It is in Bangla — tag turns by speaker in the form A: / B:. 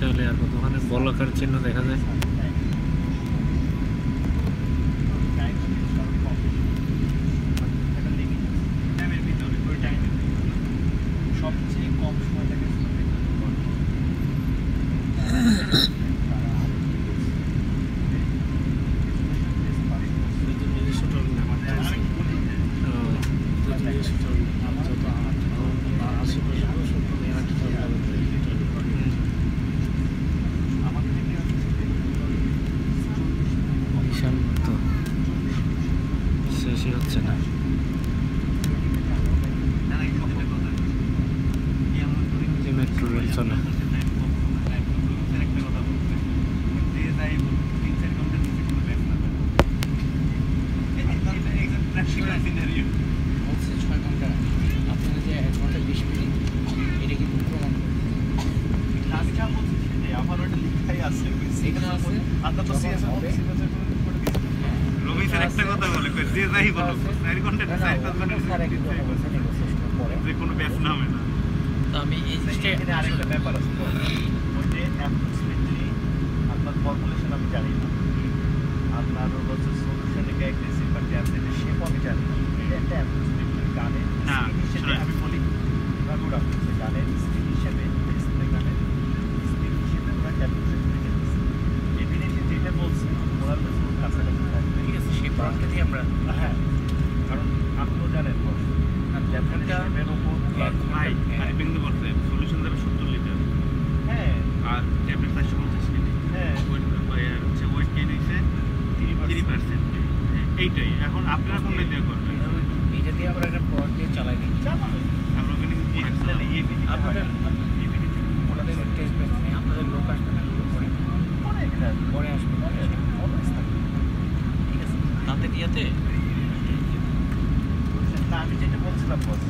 A: ইচ্ছা আর দোকানের বলাকার চিহ্ন দেখা যায়। শেষই হচ্ছে না। মেট্রো রেল চলে।
B: বলছে ছয় ঘণ্টা। আপনারা যে এক ঘণ্টা বিশ মিনিট এটা হবে
C: রবি স্যার একটা কথা বলে যে যাই বলো চার ঘণ্টা
B: না, না,
C: পাঁচ ঘণ্টা
B: স্যার বলছে negotiation পরে।
C: যে কোনো ব্যাস নামে না
B: তো আমি এই জিনিসটা
C: এখানে আরেকটা ব্যাপার আছে ওই যে approximately আপনার formulation আমি জানি না। আপনার হচ্ছে এ aggressive বা এর shape আমি জানি না।
B: দিয়ে আমরা
C: হ্যাঁ, কারণ আপনিও জানেন বলছে, solution দেবে 70 লিটার। হ্যাঁ আর ট্যাবলেট চারশো পঞ্চাশ মিলি হ্যাঁ হচ্ছে ওয়েট গেইন হয়েছে থ্রি পার্সেন্ট এইটাই এখন আপনারা কোনটা না আমি যেটা বলছিলাম বস